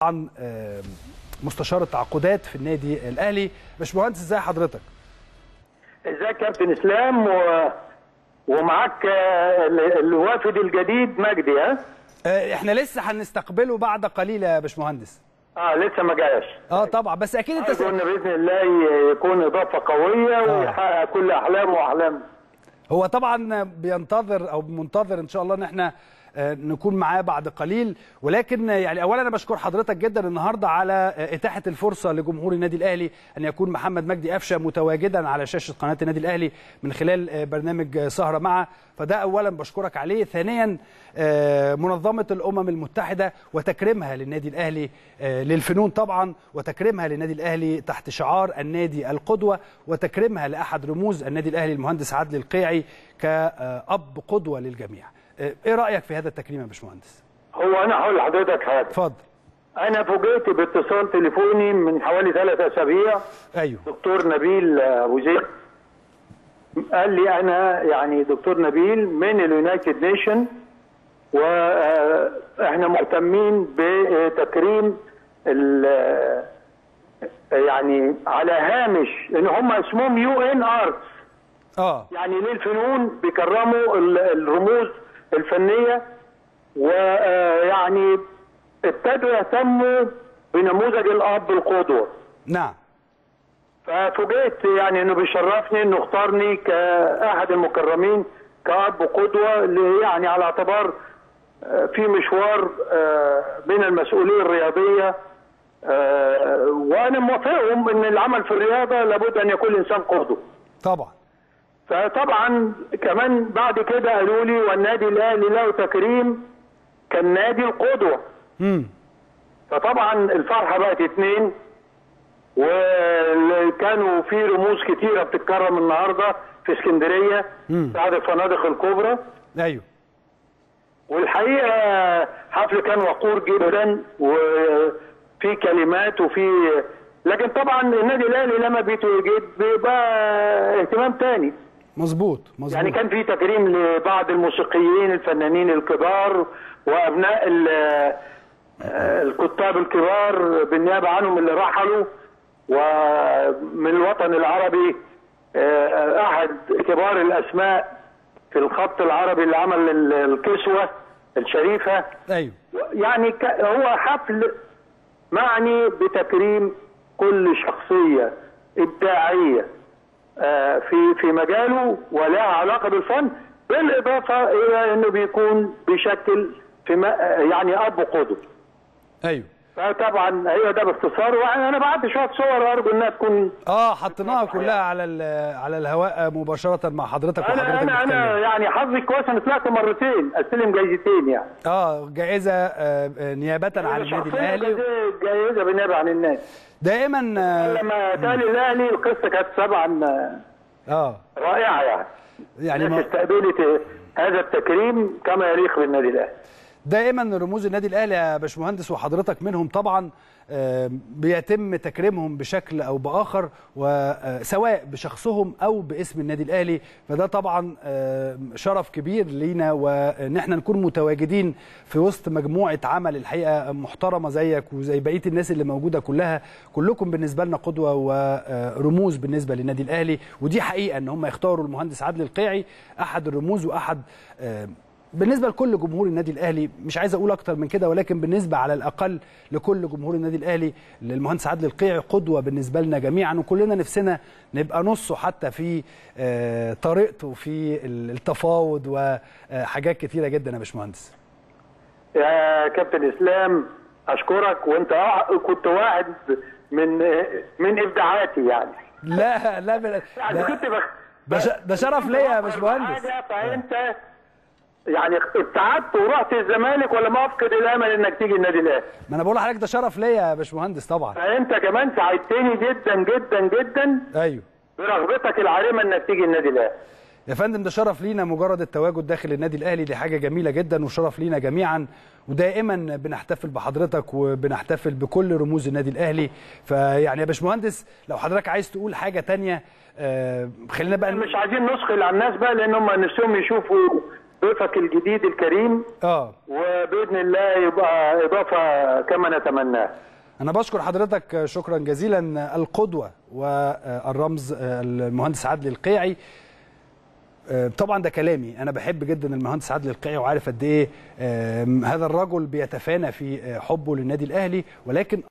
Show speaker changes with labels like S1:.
S1: طبعا آه، مستشار التعاقدات في النادي الأهلي. باشمهندس ازي حضرتك؟
S2: ازيك كابتن إسلام؟ و... ومعاك آه، ال- الوافد الجديد مجدي ها؟
S1: آه، إحنا لسه هنستقبله بعد قليل يا باشمهندس.
S2: آه لسه ما جاش.
S1: آه طبعا. بس
S2: أكيد أنت بإذن الله يكون إضافة قوية ويحقق كل أحلامه واحلام
S1: هو طبعا بينتظر أو منتظر إن شاء الله إن إحنا آه، نكون معاه بعد قليل. ولكن آه، يعني اولا أنا بشكر حضرتك جدا النهارده على آه، إتاحة الفرصة لجمهور النادي الأهلي أن يكون محمد مجدي قفشة متواجدا على شاشة قناة النادي الأهلي من خلال آه، برنامج آه، سهرة معه. فده اولا بشكرك عليه. ثانيا آه، منظمة الأمم المتحدة وتكريمها للنادي الأهلي آه، للفنون طبعا وتكريمها للنادي الأهلي تحت شعار النادي القدوة وتكريمها لأحد رموز النادي الأهلي المهندس عادل القيعي كأب قدوة للجميع. آه، إيه رأيك في هذا التكريم يا باشمهندس؟
S2: هو أنا هقول لحضرتك حاجة.
S1: اتفضل.
S2: أنا فوجئت باتصال تليفوني من حوالي ثلاث أسابيع.
S1: أيوه.
S2: دكتور نبيل أبو زيد. قال لي أنا يعني دكتور نبيل من ال United Nation وإحنا مهتمين بتكريم ال- يعني على هامش إن هم اسمهم UN Arts
S1: آه.
S2: يعني للفنون بيكرموا ال- الرموز الفنية ويعني ابتدوا يهتموا بنموذج الأب القدوة.
S1: نعم.
S2: ففوجئت يعني إنه بيشرفني إنه اختارني كأحد المكرمين كأب قدوة اللي يعني على اعتبار آه، في مشوار آه، بين المسؤوليه الرياضية آه، وأنا موافقهم إن العمل في الرياضة لابد أن يكون الإنسان قدوة.
S1: طبعا.
S2: فطبعا كمان بعد كده قالوا لي والنادي الأهلي له تكريم كالنادي القدوة.
S1: امم
S2: فطبعا الفرحة بقت اتنين وكانوا في رموز كتيرة بتتكرم النهارده في اسكندرية احد الفنادق الكبرى.
S1: أيوه.
S2: والحقيقة حفل كان وقور جدا وفي كلمات وفي لكن طبعا النادي الأهلي لما بيتواجد بيبقى اهتمام تاني.
S1: مظبوط مظبوط.
S2: يعني كان في تكريم لبعض الموسيقيين الفنانين الكبار وأبناء ال- الكتاب الكبار بالنيابة عنهم اللي رحلوا. ومن الوطن العربي آه، أحد كبار الأسماء في الخط العربي اللي عمل ال- الكسوة الشريفة.
S1: أيوه.
S2: يعني هو حفل معني بتكريم كل شخصية إبداعية. في في مجاله ولها علاقة بالفن بالإضافة إلى إنه بيكون بيشكل في آه، يعني أب قدوه
S1: أيوه.
S2: فطبعا أيوه ده باختصار. وأنا بعت شوية صور ارجو إنها تكون
S1: آه حطيناها كلها على ال- على الهواء مباشرة مع حضرتك
S2: أنا
S1: وحضرتك
S2: أنا
S1: أنا.
S2: يعني حظي كويس أنا طلعت مرتين أستلم جايزتين يعني.
S1: آه جائزة آه، آه، نيابة عن النادي
S2: الأهلي. جايزه بالنيابه عن الناس
S1: دائما آه،
S2: لما تالي الأهلي القصة كانت طبعا آه،
S1: آه.
S2: رائعة يعني.
S1: يعني ما
S2: استقبلت هذا التكريم كما يليق بالنادي الأهلي.
S1: دائما رموز النادي الأهلي يا باشمهندس وحضرتك منهم طبعا آه، بيتم تكريمهم بشكل أو بآخر وسواء بشخصهم أو باسم النادي الأهلي. فده طبعا آه، شرف كبير لينا وان إحنا نكون متواجدين في وسط مجموعة عمل الحقيقة محترمة زيك وزي بقية الناس اللي موجودة كلها. كلكم بالنسبة لنا قدوة ورموز بالنسبة للنادي الأهلي. ودي حقيقة إن هم يختاروا المهندس عادل القيعي أحد الرموز وأحد آه، بالنسبة لكل جمهور النادي الأهلي مش عايز أقول أكتر من كده ولكن بالنسبة على الأقل لكل جمهور النادي الأهلي للمهندس عادل القيعي قدوة بالنسبة لنا جميعا وكلنا نفسنا نبقى نصه حتى في آه، طريقته في التفاوض وحاجات كتيرة جدا يا باشمهندس
S2: يا كابتن إسلام أشكرك وأنت أع- كنت واحد من من إبداعاتي يعني
S1: لا لا بل...
S2: يعني
S1: ده. ده, شرف ليا يا باشمهندس
S2: فأنت يعني ابتعدت ورحت الزمالك ولا ما افقد الامل انك تيجي النادي الاهلي؟
S1: ما أنا بقول لحضرتك ده شرف ليا يا باشمهندس طبعا.
S2: فانت كمان ساعدتني جدا جدا جدا
S1: أيوه.
S2: برغبتك العارمه انك تيجي النادي الاهلي.
S1: يا فندم ده شرف لينا مجرد التواجد داخل النادي الاهلي دي حاجة جميلة جدا وشرف لينا جميعا. ودائما بنحتفل بحضرتك وبنحتفل بكل رموز النادي الاهلي. فيعني يا باشمهندس لو حضرتك عايز تقول حاجة تانية آه خلينا بقى
S2: مش عايزين نثقل على الناس بقى لأن هم نفسهم يشوفوا ضيفك الجديد الكريم.
S1: آه.
S2: وبإذن الله يبقى إضافة كما نتمناه.
S1: أنا بشكر حضرتك شكرا جزيلا. القدوة والرمز المهندس عادل القيعي. طبعا ده كلامي. أنا بحب جدا المهندس عادل القيعي وعارف قد إيه هذا الرجل بيتفانى في حبه للنادي الأهلي. ولكن